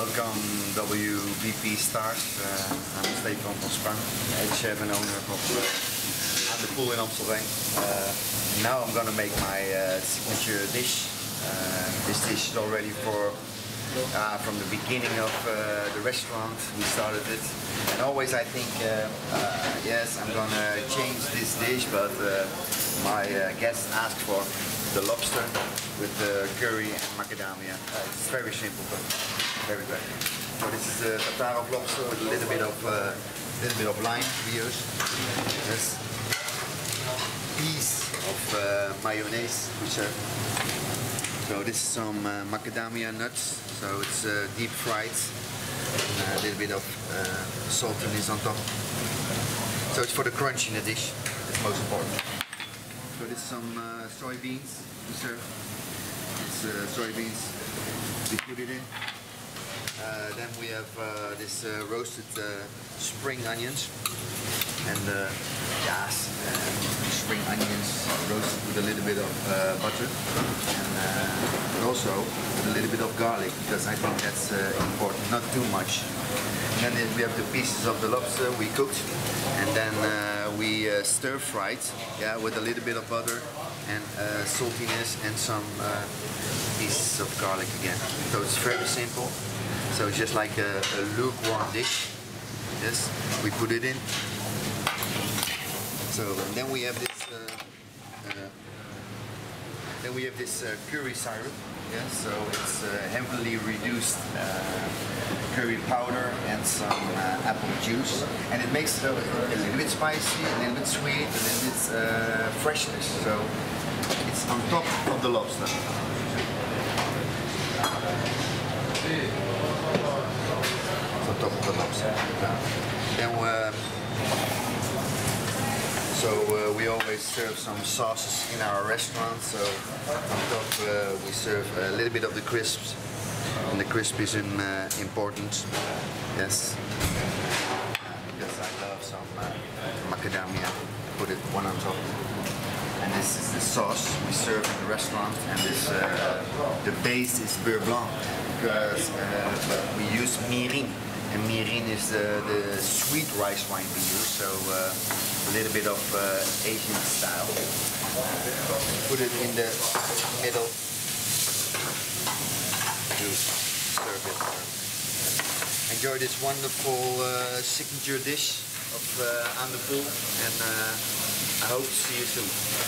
Welcome WBP stars. Uh, I'm Stefan van Sprang, head chef and owner of uh, de Poel in Amstelveen. Uh, now I'm gonna make my uh, signature dish. This dish is already for uh, from the beginning of the restaurant we started it and always I think yes I'm gonna change this dish but my guests asked for the lobster with the curry and macadamia Uh, it's very simple but very good so this is the tartare of lobster with a little bit of uh, little bit of lime we use this piece of uh, mayonnaise which are so this is some uh, macadamia nuts, so it's uh, deep fried. And a little bit of uh, saltiness on top. So it's for the crunch in the dish, it's most important. So this is some uh, soybeans serve. It's uh, soybeans, we put it in. Uh, then we have uh, this uh, roasted uh, spring onions and uh, yes, spring onions roasted with a little bit of butter and also a little bit of garlic because I think that's important, not too much. And then we have the pieces of the lobster we cooked and then uh, we uh, stir fried yeah, with a little bit of butter and uh, saltiness and some uh, pieces of garlic again. So it's very simple. So it's just like a, a lukewarm dish. Yes, we put it in. So and then we have this. Uh, uh, then we have this curry syrup. Yeah, so it's uh, heavily reduced uh, curry powder and some uh, apple juice, and it makes it a little bit spicy, a little bit sweet, a little bit uh, freshness. So it's on top of the lobster. On top of the lobster. Then uh, so uh, we always serve some sauces in our restaurant. So uh, we serve a little bit of the crisps, and the crisp is in, uh, important. Yes, because I love some uh, macadamia. Put it one on top. And this is the sauce we serve in the restaurant, and this uh, the base is beurre blanc because uh, we use mirin, and mirin is the, the sweet rice wine we use. So uh, a little bit of uh, Asian style. Put it in the middle serve it. Enjoy this wonderful uh, signature dish of uh, Aan de Poel, and uh, I hope to see you soon.